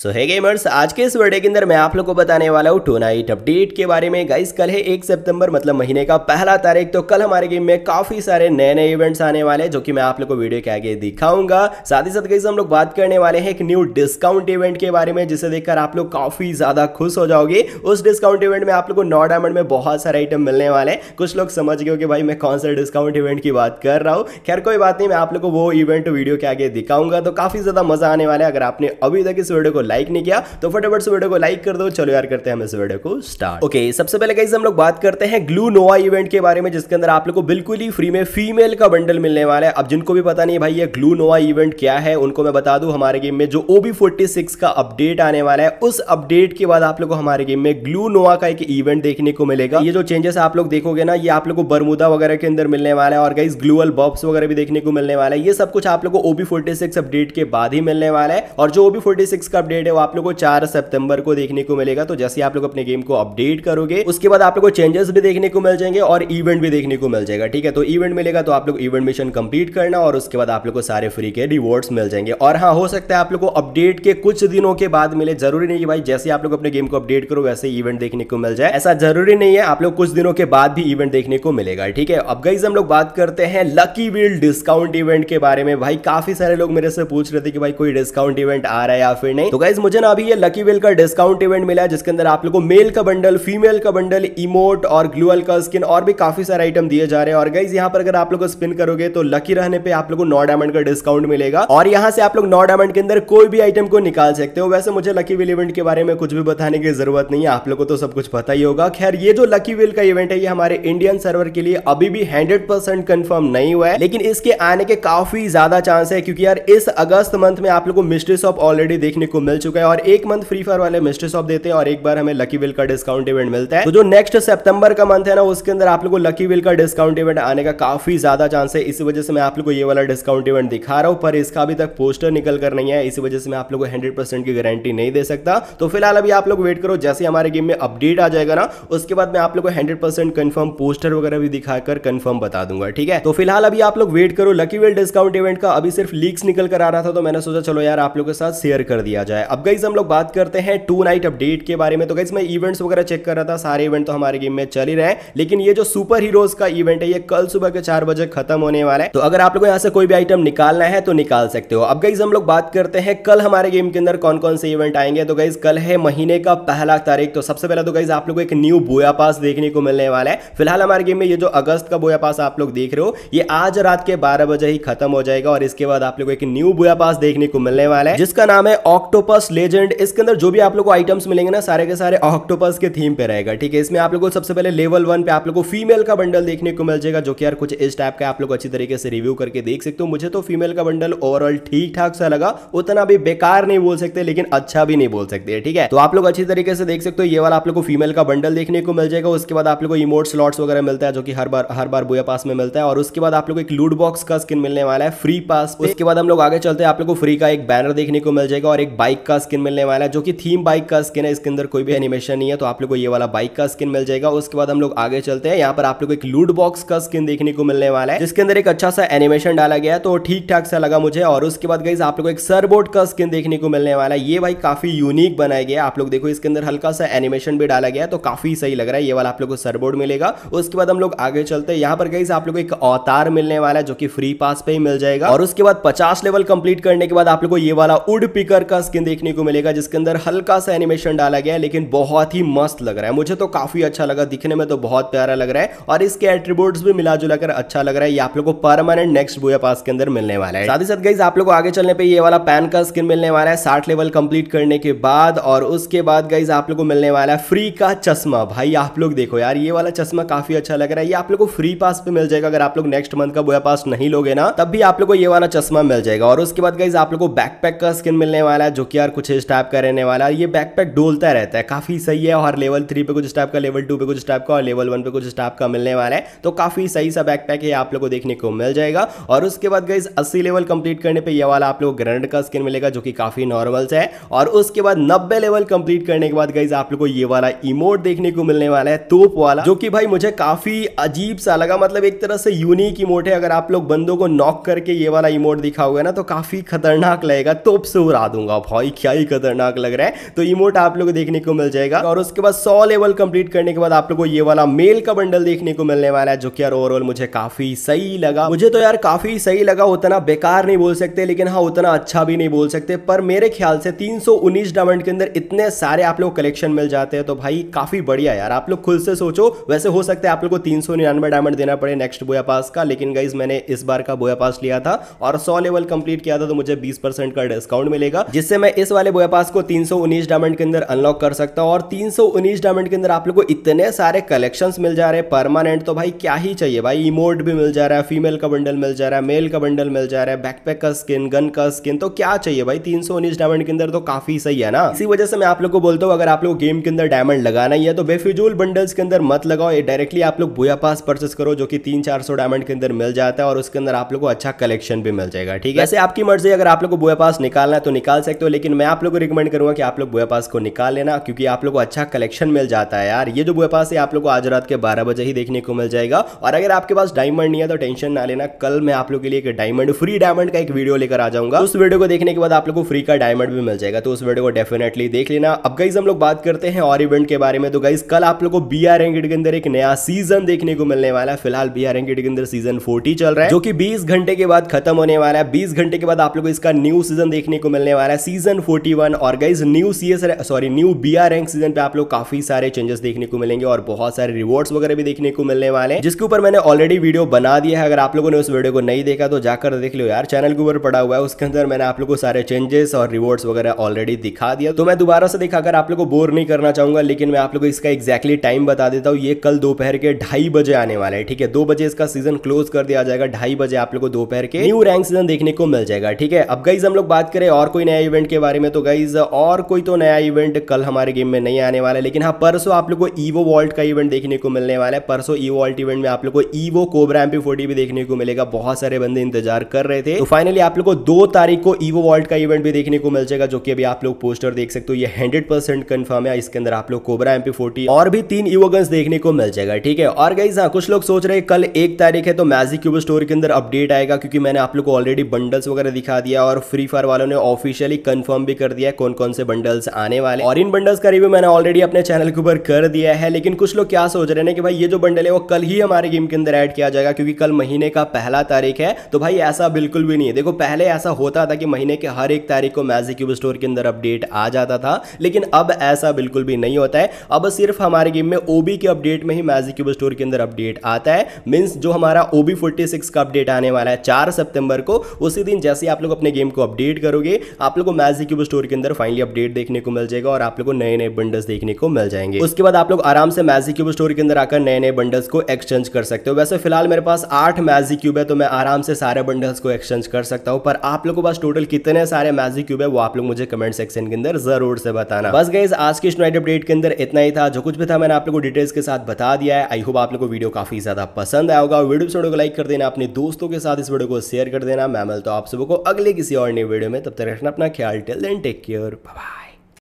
सो है गेमर्स आज के इस वीडियो के अंदर मैं आप लोग को बताने वाला हूँ टू नाइट अपडेट के बारे में। गाइस कल है एक सितंबर मतलब महीने का पहला तारीख तो कल हमारे गेम में काफ़ी सारे नए नए इवेंट्स आने वाले हैं, जो कि मैं आप लोग को वीडियो के आगे दिखाऊँगा। साथ ही साथ गाइस हम लोग बात करने वाले हैं एक न्यू डिस्काउंट इवेंट के बारे में, जिसे देखकर आप लोग काफ़ी ज़्यादा खुश हो जाओगे। उस डिस्काउंट इवेंट में आप लोग को नौ डायमंड में बहुत सारे आइटम मिलने वाले हैं। कुछ लोग समझ गए कि भाई, मैं कौन सा डिस्काउंट इवेंट की बात कर रहा हूँ। खैर, कोई बात नहीं, मैं आप लोग को वो इवेंट वीडियो के आगे दिखाऊँगा तो काफ़ी ज़्यादा मज़ा आने वाला है। अगर आपने अभी तक इस वीडियो को लाइक नहीं किया तो फटाफट से वीडियो को लाइक कर दो। चलो यार, करते हैं हम इस वीडियो को स्टार्ट ओके सबसे पहले गाइस हम लोग बात करते हैं ग्लू नोवा इवेंट के बारे में, जिसके अंदर आप लोग को बिल्कुल ही फ्री में फीमेल का बंडल मिलने वाला है। अब जिनको भी पता नहीं भाई, ये ग्लू नोवा इवेंट क्या है, उनको मैं बता दूँ, हमारे गेम में जो ओबी फोर्टी का अपडेट आने वाला है, उस अपडेट के बाद आप लोग को हमारे गेम में ग्लू नोवा का एक इवेंट देखने को मिलेगा। ये जो चेंजेस आप लोग देखोगे ना, ये आप लोग को बरमुदा वगैरह के अंदर मिलने वाला है, और गाइस ग्लूअल बॉक्स वगैरह भी देखने को मिलने वाला है। ये सब कुछ आप लोग को ओबी फोर्टी अपडेट के बाद ही मिलने वाला है, और जो ओबी फोर्टी का अपडेट है, वो आप लोग को चार सितंबर को देखने को मिलेगा। तो जैसे आप लोग अपने गेम को अपडेट करोगे, उसके बाद आप लोग को चेंजेस भी देखने को मिल जाएँगे और इवेंट भी देखने को मिल जाएगा, ठीक है? तो इवेंट मिलेगा तो आप लोग इवेंट मिशन कंप्लीट करना और उसके बाद आप लोग को सारे फ्री के रिवॉर्ड्स मिल जाएँगे। और हाँ हो सकता है आप लोग को अपडेट के कुछ दिनों के बाद मिले, ज़रूरी नहीं है भाई जैसे आप लोग अपने गेम को अपडेट करो, वैसे इवेंट देखने को मिल जाए। ऐसा ज़रूरी नहीं है, आप लोग कुछ दिनों के बाद भी इवेंट देखने को मिलेगा, ठीक है? अब गई हम लोग बात करते हैं लकी व्हील डिस्काउंट इवेंट के बारे में। भाई, काफ़ी सारे लोग मेरे से पूछ रहे थे कि भाई कोई डिस्काउंट इवेंट आ रहा है या फिर नहीं? तो गाइज़ मुझे ना अभी ये लकी वेल का डिस्काउंट इवेंट मिला है, जिसके अंदर आप लोग को मेल का बंडल फीमेल का बंडल इमोट और ग्लूअल का स्किन और भी काफ़ी सारे आइटम दिए जा रहे हैं। और गाइज़ यहाँ पर अगर आप लोग स्पिन करोगे तो लकी रहने पे आप लोग को नौ डायमंड का डिस्काउंट मिलेगा। और यहाँ से आप लोग नौ डायमंड के अंदर कोई भी आइटम को निकाल सकते हो। वैसे मुझे लकी वेल इवेंट के बारे में कुछ भी बताने की ज़रूरत नहीं है, आप लोग को तो सब कुछ पता ही होगा। खैर, ये जो लकी वेल का इवेंट है, ये हमारे इंडियन सर्वर के लिए अभी भी हंड्रेड परसेंट कन्फर्म नहीं हुआ है। लेकिन इसके आने के काफ़ी ज़्यादा चांस है, क्योंकि यार, इस अगस्त मंथ में आप लोग को मिस्ट्री शॉप ऑलरेडी देखने को मिल चुका है और एक मंथ फ्री फायर वाले मिस्ट्री शॉप देते हैं और एक बार हमें लकी विल का डिस्काउंट इवेंट मिलता है। तो जो नेक्स्ट सितंबर का मंथ है ना, उसके अंदर आप लोग को लकी विल का डिस्काउंट इवेंट आने का काफ़ी ज़्यादा चांस है। इसी वजह से मैं आप लोग को ये वाला डिस्काउंट इवेंट दिखा रहा हूँ, पर इसका अभी तक पोस्टर निकल कर नहीं है इस वजह से मैं आप लोग को हंड्रेड की गारंटी नहीं दे सकता। तो फ़िलहाल अभी आप लोग वेट करो, जैसे हमारे गेम में अपडेट आ जाएगा ना, उसके बाद मैं आप लोग को हंड्रेड परसेंट कन्फर्म पोस्टर वगैरह भी दिखाकर कन्फर्म बता दूँगा, ठीक है? तो फ़िलहाल अभी आप लोग वेट करो लकी विल डिस्काउंट इवेंट का। अभी सिर्फ़ लीक्स निकल कर आ रहा था तो मैंने सोचा चलो यार आप लोग के साथ शेयर कर दिया जाए। अब गई हम लोग बात करते हैं टू नाइट अपडेट के बारे में। तो गई मैं इवेंट्स वगैरह चेक कर रहा था, सारे इवेंट तो हमारे गेम में चल ही रहे हैं। लेकिन ये जो सुपर हीरोज का इवेंट है, ये कल सुबह के चार बजे खत्म होने वाला है। तो अगर आप लोग यहाँ से कोई भी आइटम निकालना है तो निकाल सकते हो। अब गाइज़ हम लोग बात करते हैं कल हमारे गेम के अंदर कौन कौन से इवेंट आएँगे। तो गाइज़ कल है महीने का पहला तारीख। तो सबसे पहले तो गाइज़ आप लोग एक न्यू बोया पास देखने को मिलने वाला है। फ़िलहाल हमारे गेम में ये जो अगस्त का बोया पास आप लोग देख रहे हो, ये आज रात के बारह बजे ही खत्म हो जाएगा। और इसके बाद आप लोग एक न्यू बोया पास देखने को मिलने वाला है, जिसका नाम है ऑक्टोपस लेजेंड इसके अंदर जो भी आप लोग को आइटम्स मिलेंगे ना, सारे के सारे ऑक्टोपस के थीम पे रहेगा, ठीक है? इसमें आप लोग को सबसे पहले लेवल वन पे आप लोग को फीमेल का बंडल देखने को मिल जाएगा, जो कि यार कुछ इस टाइप का आप लोग अच्छी तरीके से रिव्यू करके देख सकते हो। मुझे तो फीमेल का बंडल ओवरऑल ठीक ठाक सा लगा, उतना भी बेकार नहीं बोल सकते, लेकिन अच्छा भी नहीं बोल सकते, ठीक है? तो आप लोग अच्छी तरीके से देख सकते हो, ये वाला आप लोग को फीमेल का बंडल देखने को मिल जाएगा, उसके बाद आप लोग को इमोट स्लॉट्स वगैरह मिलता है, जो कि हर बार हर बार बोया पास में मिलता है, और उसके बाद आप लोग एक लूड बॉक्स का स्किन मिलने वाला है फ्री पास उसके बाद हम लोग आगे चलते हैं, आप लोग को फ्री का एक बैनर देखने को मिल जाएगा, और एक बाइक का स्किन मिलने वाला है, जो कि थीम बाइक का स्किन है, इसके अंदर कोई भी एनिमेशन नहीं है तो आप लोग को ये वाला बाइक का स्किन मिल जाएगा। उसके बाद हम लोग आगे चलते हैं। यहाँ पर आप लोग एक लूड बॉक्स का स्किन देखने को मिलने वाला है, जिसके अंदर एक अच्छा सा एनिमेशन डाला गया है तो ठीक ठाक सा लगा मुझे। और उसके बाद गई आप लोग एक सरबोर्ड का स्किन देखने को मिलने वाला है। ये भाई काफ़ी यूनिक बनाया गया आप लोग देखो, इसके अंदर हल्का सा एनिमेशन भी डाला गया है तो काफ़ी सही लग रहा है। ये वाला आप लोग को सरबोर्ड मिलेगा। उसके बाद हम लोग आगे चलते हैं। यहाँ पर गई आप लोग एक अवतार मिलने वाला है, जो कि फ्री पास पे ही मिल जाएगा। और उसके बाद पचास लेवल कंप्लीट करने के बाद आप लोग को ये वाला उड पिकर का स्किन देखने को मिलेगा, जिसके अंदर हल्का सा एनिमेशन डाला गया है, लेकिन बहुत ही मस्त लग रहा है। मुझे तो काफ़ी अच्छा लगा, दिखने में तो बहुत प्यारा लग रहा है, और इसके एट्रीब्यूट्स भी मिला जुला कर अच्छा लग रहा है। ये आप लोग को परमानेंट नेक्स्ट बोया पास के अंदर मिलने वाला है। साथ ही साथ गई आप लोग आगे चलने पे ये वाला पैन का स्किन मिलने वाला है, साठ लेवल कंप्लीट करने के बाद, और उसके बाद गई आप लोग को मिलने वाला है फ्री का चश्मा। भाई, आप लोग देखो यार, ये वाला चश्मा काफ़ी अच्छा लग रहा है। ये आप लोग को फ्री पास पे मिल जाएगा, अगर आप लोग नेक्स्ट मंथ का बोया पास नहीं लोगे ना, तब भी आप लोग को ये वाला चश्मा मिल जाएगा। और उसके बाद गई आप लोग को बैकपैक का स्किन मिलने वाला है, जो कि यार कुछ इस टाइप का रहने वाला। ये बैकपैक डोलता रहता है। काफ़ी सही है और लेवल थ्री पे कुछ टाइप का लेवल टू पे कुछ टाइप का और लेवल वन पे कुछ टाइप का मिलने वाला है। तो काफ़ी सही सा बैकपैक है आप लोग को देखने को मिल जाएगा। और उसके बाद गई अस्सी लेवल कंप्लीट करने पे ये वाला आप लोग ग्रेनेड का स्किन मिलेगा, जो कि काफ़ी नॉर्मल से है। और उसके बाद नब्बे लेवल कंप्लीट करने के बाद गई आप लोग को ये वाला इमोट देखने को मिलने वाला है, तोप वाला, जो कि भाई मुझे काफ़ी अजीब सा लगा। मतलब एक तरह से यूनिक इमोट है। अगर आप लोग बंदों को नॉक करके ये वाला इमोट दिखाओगे ना तो काफ़ी खतरनाक लगेगा। तोप से उड़ा दूँगा भाई। भाई, क्या ही खतरनाक लग रहा है। तो इमोट आप लोग देखने को मिल जाएगा। और उसके बाद सौ लेवल कंप्लीट करने के बाद आप लोग को ये वाला मेल का बंडल देखने को मिलने वाला है, जो कि यार ओवरऑल मुझे काफ़ी सही लगा। मुझे तो यार काफ़ी सही लगा, उतना बेकार नहीं बोल सकते, लेकिन हाँ उतना अच्छा भी नहीं बोल सकते। पर मेरे ख्याल से तीन डायमंड के अंदर इतने सारे आप लोग कलेक्शन मिल जाते हैं तो भाई काफ़ी बढ़िया यार। आप लोग खुद से सोचो। वैसे हो सकता है आप लोग को तीन सौ निन्यानवे डायमंड देना पड़े नेक्स्ट बोया पास का, लेकिन गाइज़ मैंने इस बार का बोया पास लिया था और सौ लेवल कंप्लीट किया था तो मुझे बीस का डिस्काउंट मिलेगा, जिससे मैं इस वाले बोया पास को तीन सौ उन्नीस डायमंड के अंदर अनलॉक कर सकता हूँ और तीन सौ उन्नीस डायमंड के अंदर आप लोग को इतने सारे कलेक्शन मिल जा रहे हैं। परमानेंट तो भाई क्या ही चाहिए भाई? इमोट भी मिल जा रहा है फीमेल का बंडल मिल जा रहा है मेल का बंडल मिल जा रहा है बैकपैक का स्किन गन का स्किन तो क्या चाहिए भाई? तीन डायमंड के अंदर तो काफ़ी सही है ना? इसी वजह से मैं आप लोग को बोलता हूँ अगर आप लोग गेम के अंदर डायमंड लगाना ही है तो बेफिजूल बंडल्स के अंदर मत लगाओ। ये डायरेक्टली आप लोग बुया पास परचेस करो जो कि तीन चार सौ डायमंड के अंदर मिल जाता है और उसके अंदर आप लोग को अच्छा कलेक्शन भी मिल जाएगा ठीक है? ऐसे आपकी मर्ज़ी अगर आप लोग को बोया पास निकालना है तो निकाल सकते हो लेकिन मैं आप लोग को रिकमेंड करूँगा कि आप लोग बुया पास को निकाल लेना, क्योंकि आप लोग को अच्छा कलेक्शन मिल जाता है यार। ये जो बुया पास है, आप लोग को आज रात के बारह बजे ही देखने को मिल जाएगा। और अगर आपके पास डायमंड नहीं है तो टेंशन ना लेना। कल मैं आप लोग के लिए एक डायमंड फ्री डायमंड का एक वीडियो लेकर आ जाऊँगा। उस वीडियो को देखने के बाद आप लोग को फ्री का डायमंड भी मिल जाएगा। तो उस वीडियो को डेफिनेटली देख लेना। अब गाइज़ हम लोग बात करते हैं और इवेंट के बारे में। तो गाइज़ कल आप लोग को बी आर के अंदर एक नया सीज़न देखने को मिलने वाला है। फ़िलहाल बी आर के अंदर सीज़न फोर्टी चल रहा है, जो कि बीस घंटे के बाद खत्म होने वाला है। बीस घंटे के बाद आप लोग इसका न्यू सीज़न देखने को मिलने वाला है। सीज़न फोर्टी और guys new C S sorry new B R rank season पे आप लोग काफ़ी सारे चेंजेस देखने को मिलेंगे और बहुत सारे रिवॉर्ड्स वगैरह भी देखने को मिलने वाले हैं। जिसके ऊपर मैंने ऑलरेडी वीडियो बना दिया है। अगर आप लोगों ने उस वीडियो को नहीं देखा तो जाकर देख लो यार चैनल के ऊपर पड़ा हुआ है। उसके अंदर मैंने आप लोग को सारे चेंजेस और रिवॉर्ड्स वगैरह ऑलरेडी दिखा दिया। तो मैं दोबारा से दिखाकर आप लोग को बोर नहीं करना चाहूँगा, लेकिन मैं आप लोग को इसका एक्जैक्टली टाइम बता देता हूँ। ये कल दोपहर के ढाई बजे आने वाला है, ठीक है? दो बजे इसका सीज़न क्लोज कर दिया जाएगा। ढाई बजे आप लोग को दोपहर के न्यू रैंक सीज़न देखने को मिल जाएगा, ठीक है? अब गाइज़ हम लोग बात करें और कोई नया इवेंट के बारे में तो गाइज़ और कोई तो नया इवेंट कल हमारे गेम में नहीं आने वाला है। लेकिन हाँ परसों आप लोग को ईवो वॉल्ट का इवेंट देखने को मिलने वाला है। परसों ईवो वॉल्ट इवेंट में आप लोग को ईवो कोबरा एमपी फोर्टी भी देखने को मिलेगा। बहुत सारे बंदे इंतज़ार कर रहे थे। तो फाइनली आप लोग को दो तारीख को ईवो वॉल्ट का इवेंट भी देखने को मिल जाएगा, जो कि अभी आप लोग पोस्टर देख सकते हो। ये हंड्रेड परसेंट कन्फर्म है। इसके अंदर आप लोग कोबरा एमपी फोर्टी और भी तीन ईवो गन्स देखने को मिल जाएगा, ठीक है? और गाइज़ हाँ कुछ लोग सोच रहे कल एक तारीख है तो मैजिक क्यूब स्टोर के अंदर अपडेट आएगा, क्योंकि मैंने आप लोग को ऑलरेडी बंडल्स वगैरह दिखा दिया और फ्री फायर वालों ने ऑफिशियली कंफर्म भी कर दिया है कौन कौन से बंडल्स आने वाले। और इन बंडल्स का रिव्यू मैंने ऑलरेडी अपने चैनल के ऊपर कर दिया है, लेकिन कुछ लोग क्या सोच रहे हैं कि भाई ये जो बंडल है वो कल ही हमारे गेम के अंदर ऐड किया जाएगा, क्योंकि कल महीने का पहला तारीख है तो भाई ऐसा बिल्कुल भी नहीं है। देखो, पहले ऐसा होता था कि महीने के हर एक तारीख को मैजिक क्यूब स्टोर के अंदर अपडेट आ जाता था, लेकिन अब ऐसा बिल्कुल भी नहीं होता है। अब सिर्फ़ हमारे गेम में ओबी के अपडेट में ही मैजिक क्यूब स्टोर के अंदर अपडेट आता है। मीन्स जो हमारा ओबी फोर्टी का अपडेट आने वाला है चार सितंबर को, उसी दिन जैसे आप लोग अपने गेम को अपडेट करोगे, आप लोग को क्यूब स्टोर के अंदर फाइनली अपडेट देखने को मिल जाएगा और आप लोग को नए नए बंडल्स देखने को मिल जाएँगे। उसके बाद आप लोग आराम से मैजिक क्यूब स्टोर के अंदर आकर नए नए बंडल्स को एक्सचेंज कर सकते हो। वैसे फ़िलहाल मेरे पास आठ मैजिक क्यूब है तो मैं आराम से सारे बंडल्स को एक्सचेंज कर सकता हूँ। पर आप लोग के पास टोटल कितने सारे मैजिक क्यूब है, वो आप लोग मुझे कमेंट सेक्शन के अंदर ज़रूर से बताना। बस गई आज की स्नाइट अपडेट के अंदर इतना ही था। जो कुछ भी था, मैंने आप लोग को डिटेल्स के साथ बता दिया है। आई होप आप लोग को वीडियो काफ़ी ज़्यादा पसंद आया होगा। वीडियो को लाइक कर देना, अपने दोस्तों के साथ इस वीडियो को शेयर कर देना। मैं मिलता हूँ आप सबको अगले किसी और नई वीडियो में। तब तक रखना अपना ख्याल till then take care bye